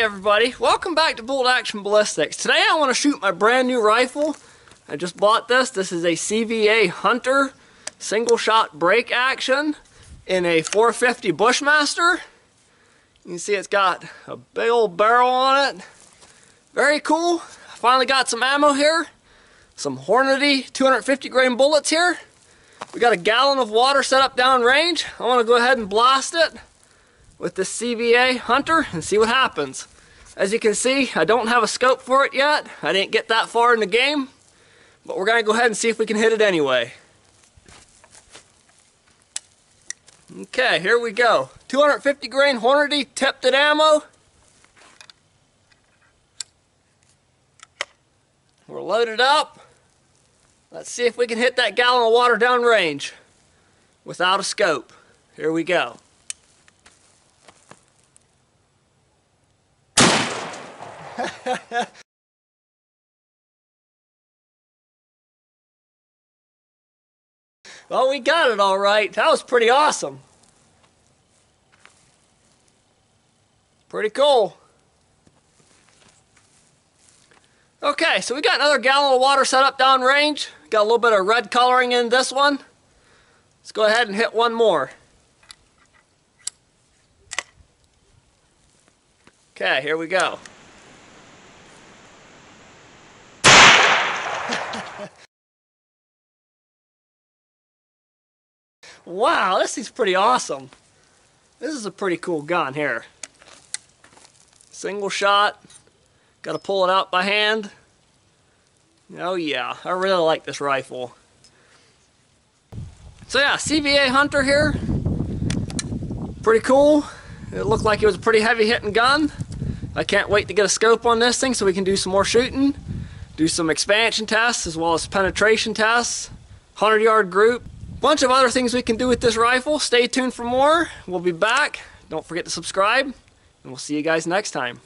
everybody, welcome back to Bolt Action Ballistics. Today I want to shoot my brand new rifle. I just bought this. This is a CVA Hunter single shot break action in a 450 Bushmaster. You can see it's got a big old barrel on it. Very cool. I finally got some ammo here. Some Hornady 250 grain bullets here. We got a gallon of water set up down range. I want to go ahead and blast it with the CVA Hunter and see what happens. As you can see, I don't have a scope for it yet. I didn't get that far in the game, but we're gonna go ahead and see if we can hit it anyway. Okay, here we go. 250 grain Hornady tipped ammo. We're loaded up. Let's see if we can hit that gallon of water down range without a scope. Here we go. well, we got it all right. That was pretty awesome. Pretty cool. Okay, so we got another gallon of water set up downrange. Got a little bit of red coloring in this one. Let's go ahead and hit one more. Okay, here we go. Wow, this is pretty awesome. This is a pretty cool gun here. Single shot. Got to pull it out by hand. Oh yeah, I really like this rifle. So yeah, CVA Hunter here. Pretty cool. It looked like it was a pretty heavy hitting gun. I can't wait to get a scope on this thing so we can do some more shooting do some expansion tests as well as penetration tests, 100 yard group, bunch of other things we can do with this rifle. Stay tuned for more. We'll be back. Don't forget to subscribe, and we'll see you guys next time.